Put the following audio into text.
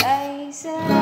I sarap